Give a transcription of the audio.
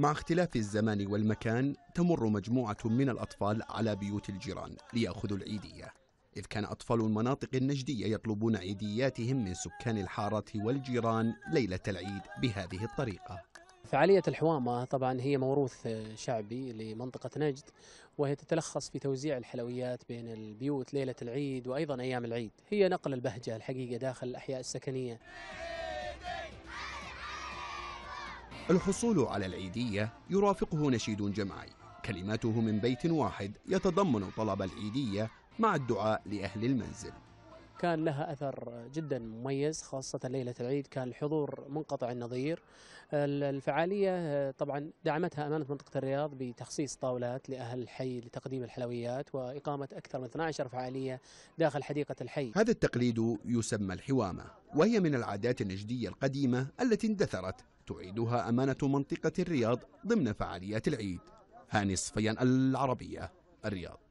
مع اختلاف الزمان والمكان تمر مجموعة من الأطفال على بيوت الجيران ليأخذوا العيدية. إذ كان أطفال المناطق النجدية يطلبون عيدياتهم من سكان الحارة والجيران ليلة العيد بهذه الطريقة. فعالية الحوامة طبعا هي موروث شعبي لمنطقة نجد وهي تتلخص في توزيع الحلويات بين البيوت ليلة العيد وأيضا أيام العيد. هي نقل البهجة الحقيقة داخل الأحياء السكنية. الحصول على العيدية يرافقه نشيد جماعي كلماته من بيت واحد يتضمن طلب العيدية مع الدعاء لأهل المنزل. كان لها أثر جدا مميز خاصة ليلة العيد كان الحضور منقطع النظير. الفعالية طبعا دعمتها أمانة منطقة الرياض بتخصيص طاولات لأهل الحي لتقديم الحلويات وإقامة أكثر من 12 فعالية داخل حديقة الحي. هذا التقليد يسمى الحوامة. وهي من العادات النجدية القديمة التي اندثرت تعيدها أمانة منطقة الرياض ضمن فعاليات العيد. هاني الصفيان العربية الرياض.